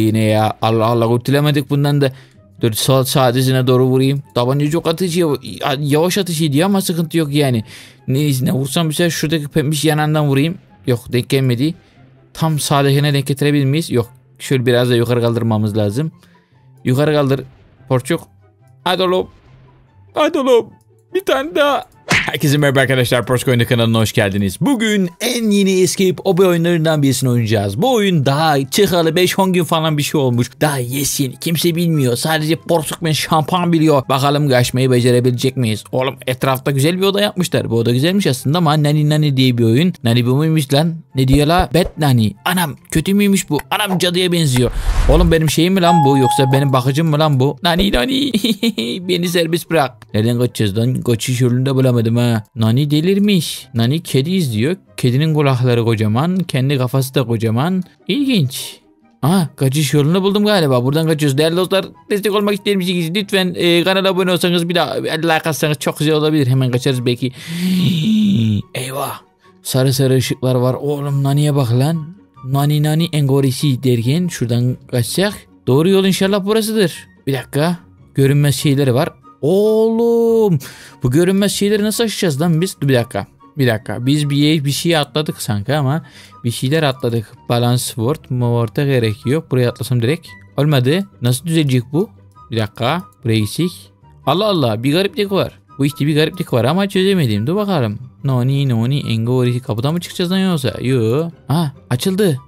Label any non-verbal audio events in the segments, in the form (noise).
yine ya. Allah Allah kurtulamadık bundan da. Dur sağ dizine doğru vurayım. Tabanca çok atıcı yavaş atışıydı ama sıkıntı yok yani. Neyse vursam bir şey şuradaki pembiş yanından vurayım. Yok denk gelmedi. Tam sağdakine denk getirebilir miyiz? Yok. Şöyle biraz da yukarı kaldırmamız lazım. Yukarı kaldır. Porçuk. Hadi oğlum. Hadi oğlum. Bir tane daha. Herkese merhaba arkadaşlar. Porsche Oyunu kanalına hoş geldiniz. Bugün en yeni Escape Obi oyunlarından birisini oynayacağız. Bu oyun daha çıkalı 5-10 gün falan bir şey olmuş. Daha yesin. Kimse bilmiyor. Sadece Porsche ben şampan biliyor. Bakalım kaçmayı becerebilecek miyiz? Oğlum etrafta güzel bir oda yapmışlar. Bu oda güzelmiş aslında ama Nani Nani diye bir oyun. Nani bu muymuş lan? Ne diyor la? Bet Nani. Anam kötü müymüş bu? Anam cadıya benziyor. Oğlum benim şeyim mi lan bu? Yoksa benim bakıcım mı lan bu? Nani Nani. (laughs) Beni serbest bırak. Nereden kaçacağız lan? Kaçış yolunda bulamadım ha. Nani delirmiş. Nani kedi izliyor. Kedinin kulakları kocaman. Kendi kafası da kocaman. İlginç. Aha kaçış yolunu buldum galiba. Buradan kaçıyoruz. Değerli dostlar destek olmak isterim. Lütfen e, kanala abone olsanız bir daha like atsanız çok güzel olabilir. Hemen kaçarız belki. (gasps) Eyvah. Sarı sarı ışıklar var. Oğlum Nani'ye bak lan. Nani Nani engorisi derken şuradan kaçacak. Doğru yol inşallah burasıdır. Bir dakika. Görünmez şeyleri var. Oğlum bu görünmez şeyleri nasıl aşacağız lan biz? Bir dakika. Bir dakika. Biz bir, bir şey atladık sanki ama bir şeyler atladık. Balance word. Word'a gerek yok. Buraya atlasam direkt. Olmadı. Nasıl düzelecek bu? Bir dakika. Buraya gitsek. Allah Allah bir gariplik var. Bu işte bir gariplik var ama çözemedim. Dur bakalım. Noni noni engori kapıdan mı çıkacağız lan yoksa? Yo. Ha açıldı.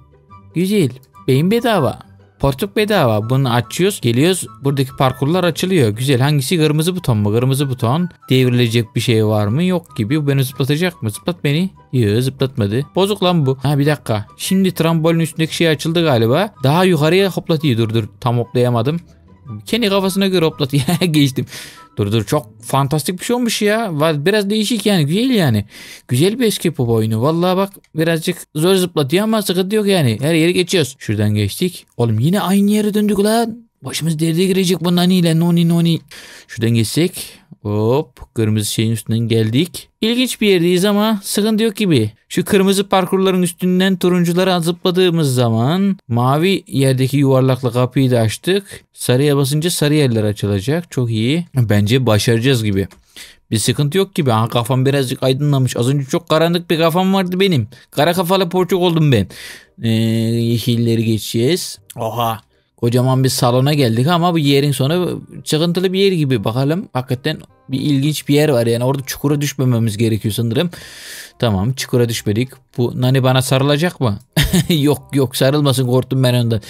Güzel. Beyin bedava. Portuk bedava. Bunu açıyoruz. Geliyoruz. Buradaki parkurlar açılıyor. Güzel. Hangisi kırmızı buton mu? Kırmızı buton. Devrilecek bir şey var mı? Yok gibi. Beni zıplatacak mı? Zıplat beni. Yok zıplatmadı. Bozuk lan bu. Ha bir dakika. Şimdi trambolin üstündeki şey açıldı galiba. Daha yukarıya hoplatıyor. Dur dur. Tam hoplayamadım. Kendi kafasına göre hoplatıyor. (laughs) Geçtim. Dur dur çok fantastik bir şey olmuş ya. Biraz değişik yani güzel yani. Güzel bir escape pop oyunu. Vallahi bak birazcık zor zıplatıyor ama sıkıntı yok yani. Her yeri geçiyoruz. Şuradan geçtik. Oğlum yine aynı yere döndük lan. Başımız derde girecek bu naniyle noni noni. Şuradan geçsek. Hop kırmızı şeyin üstünden geldik. İlginç bir yerdeyiz ama sıkıntı yok gibi. Şu kırmızı parkurların üstünden turunculara zıpladığımız zaman mavi yerdeki yuvarlaklı kapıyı da açtık. Sarıya basınca sarı yerler açılacak. Çok iyi. Bence başaracağız gibi. Bir sıkıntı yok gibi. Ha, kafam birazcık aydınlamış. Az önce çok karanlık bir kafam vardı benim. Kara kafalı porçuk oldum ben. Ee, yeşilleri geçeceğiz. Oha. Kocaman bir salona geldik ama bu yerin sonu çıkıntılı bir yer gibi. Bakalım hakikaten bir ilginç bir yer var. Yani orada çukura düşmememiz gerekiyor sanırım. Tamam çukura düşmedik. Bu Nani bana sarılacak mı? (laughs) yok yok sarılmasın korktum ben ondan.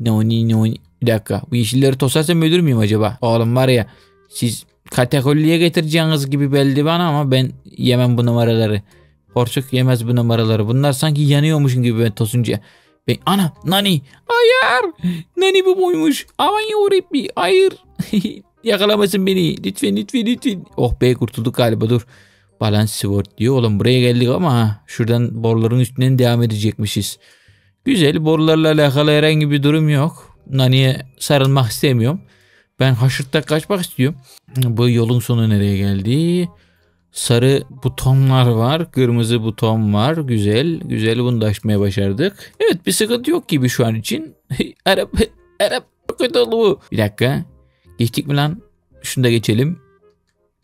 Noni noni. Bir dakika bu yeşilleri tosarsam ölür müyüm acaba? Oğlum var ya siz kategoriye getireceğiniz gibi belli bana ama ben yemem bu numaraları. Porçuk yemez bu numaraları. Bunlar sanki yanıyormuşum gibi ben tosunca. Ben, ana Nani. Hayır. Nani bu buymuş. Aman yavrum Hayır. (laughs) Yakalamasın beni. Lütfen lütfen lütfen. Oh be kurtulduk galiba dur. Balance sword diyor. Oğlum buraya geldik ama şuradan boruların üstünden devam edecekmişiz. Güzel borularla alakalı herhangi bir durum yok. Nani'ye sarılmak istemiyorum. Ben haşırtta kaçmak istiyorum. Bu yolun sonu nereye geldi? Sarı butonlar var. Kırmızı buton var. Güzel. Güzel bunu da açmaya başardık. Evet bir sıkıntı yok gibi şu an için. (laughs) Arap. Arap. Kötü. Bir dakika. Geçtik mi lan? Şunu da geçelim.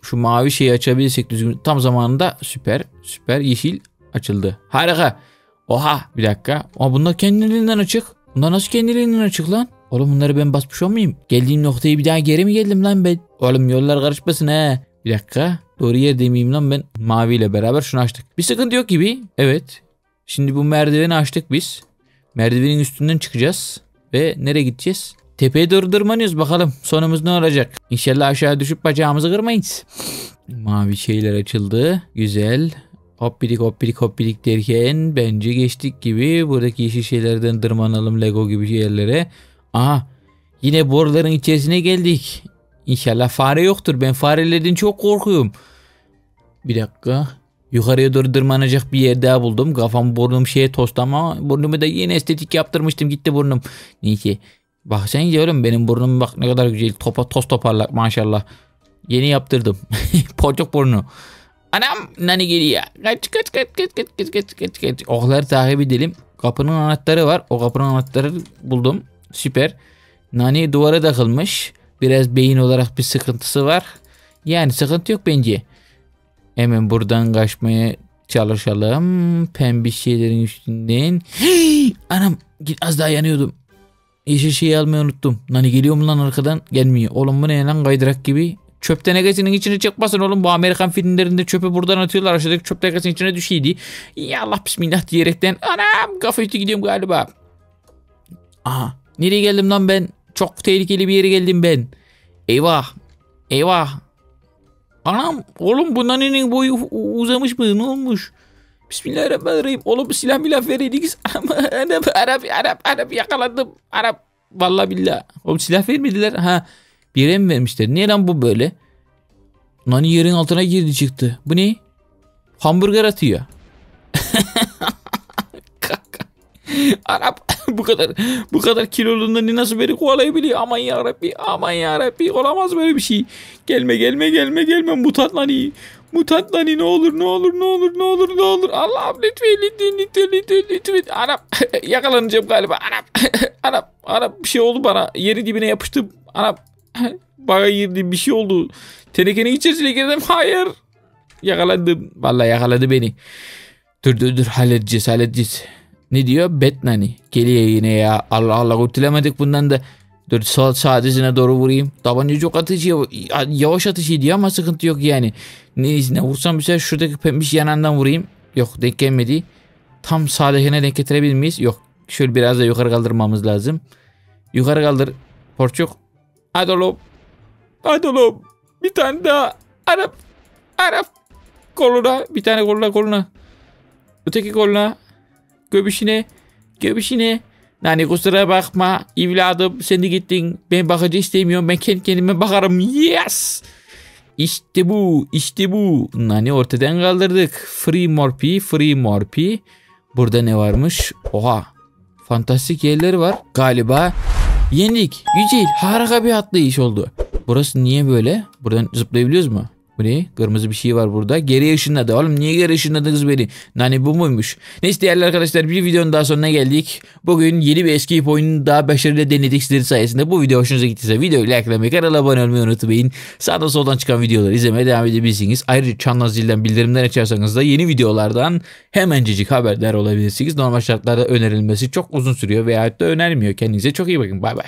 Şu mavi şeyi açabilirsek düzgün. Tam zamanında süper. Süper. Yeşil açıldı. Harika. Oha. Bir dakika. Ama bunlar kendiliğinden açık. Bunlar nasıl kendiliğinden açık lan? Oğlum bunları ben basmış olmayayım. Geldiğim noktayı bir daha geri mi geldim lan ben? Oğlum yollar karışmasın he. Bir dakika. Doğru yer demeyeyim lan ben. Maviyle beraber şunu açtık. Bir sıkıntı yok gibi. Evet. Şimdi bu merdiveni açtık biz. Merdivenin üstünden çıkacağız. Ve nereye gideceğiz? Tepeye doğru tırmanıyoruz bakalım. Sonumuz ne olacak? İnşallah aşağı düşüp bacağımızı kırmayız. Mavi şeyler açıldı. Güzel. Hoppidik hoppidik hoppidik derken bence geçtik gibi. Buradaki yeşil şeylerden tırmanalım Lego gibi yerlere. Aha yine boruların içerisine geldik. İnşallah fare yoktur. Ben farelerden çok korkuyorum. Bir dakika. Yukarıya doğru tırmanacak bir yer daha buldum. Kafam burnum şeye tost ama burnumu da yeni estetik yaptırmıştım. Gitti burnum. Neyse. Bak sen diyorum benim burnum bak ne kadar güzel. Topa toz toparlak maşallah. Yeni yaptırdım. (laughs) Pocuk burnu. Anam nani geliyor. Kaç kaç kaç kaç kaç kaç kaç kaç kaç. Okları takip edelim. Kapının anahtarı var. O kapının anahtarı buldum. Süper. Nani duvara takılmış. Biraz beyin olarak bir sıkıntısı var. Yani sıkıntı yok bence. Hemen buradan kaçmaya çalışalım. Pembe şeylerin üstünden. Hey! Anam az daha yanıyordum. Yeşil şeyi almayı unuttum. Nani geliyor mu lan arkadan? Gelmiyor. Oğlum bu ne lan kaydırak gibi. Çöp tenekesinin içine çıkmasın oğlum. Bu Amerikan filmlerinde çöpü buradan atıyorlar. Aşağıdaki çöp tenekesinin içine düşüyordu. Ya Allah bismillah diyerekten. Anam kafa üstü gidiyorum galiba. Aha. Nereye geldim lan ben? Çok tehlikeli bir yere geldim ben. Eyvah. Eyvah. Anam oğlum bu naninin boyu uzamış mı? Ne olmuş? Bismillahirrahmanirrahim. Oğlum silah milah vereydik. (laughs) Arap, Arap, Arap, Arap yakalandım. Arap. Vallahi billah. Oğlum silah vermediler. Ha. Bir mi vermişler? Niye lan bu böyle? Nani yerin altına girdi çıktı. Bu ne? Hamburger atıyor. (laughs) Arap (laughs) bu kadar bu kadar kiloluğunda ne nasıl beni kovalayabiliyor? Aman ya Rabbi, aman ya Rabbi. Olamaz böyle bir şey. Gelme gelme gelme gelme. Mutant nani ne olur ne olur ne olur ne olur ne olur. Allah'ım lütfen lütfen lütfen lütfen lütfen. Arap (laughs) yakalanacağım galiba. Arap (laughs) Arap Arap bir şey oldu bana. Yeri dibine yapıştım. Arap bana girdi bir şey oldu. Tenekenin içerisine girdim. Hayır. Yakalandım. Vallahi yakaladı beni. Dur dur dur halledeceğiz halledeceğiz. Ne diyor? Betnani. Geliyor yine ya. Allah Allah kurtulamadık bundan da. Dur sol sağ dizine doğru vurayım. Tabanca çok atıcı. ya- Yavaş atıcı diyor ama sıkıntı yok yani. Neyse ne vursam bir sefer şuradaki pembiş yanından vurayım. Yok denk gelmedi. Tam sağdakine denk getirebilir miyiz? Yok. Şöyle biraz da yukarı kaldırmamız lazım. Yukarı kaldır. Porçuk. Hadi oğlum. Hadi oğlum. Bir tane daha. Arap. Arap. Koluna. Bir tane koluna koluna. Öteki koluna. Göbüşüne. Göbüşüne. Yani kusura bakma evladım sen de gittin. Ben bakıcı istemiyorum. Ben kendi kendime bakarım. Yes. İşte bu. işte bu. Nani ortadan kaldırdık. Free Morphy. Free Morphy. Burada ne varmış? Oha. Fantastik yerleri var. Galiba yendik. Güzel. Harika bir atlayış oldu. Burası niye böyle? Buradan zıplayabiliyoruz mu? Bu ne? Kırmızı bir şey var burada. Geri ışınladı. Oğlum niye geri ışınladınız beni? Nani bu muymuş? Neyse değerli arkadaşlar bir videonun daha sonuna geldik. Bugün yeni bir escape oyunu daha başarıyla denedik sizlerin sayesinde. Bu video hoşunuza gittiyse videoyu likelamayı, kanala abone olmayı unutmayın. Sağdan soldan çıkan videoları izlemeye devam edebilirsiniz. Ayrıca çanla zilden bildirimler açarsanız da yeni videolardan hemencecik haberdar olabilirsiniz. Normal şartlarda önerilmesi çok uzun sürüyor veya da önermiyor. Kendinize çok iyi bakın. Bay bay.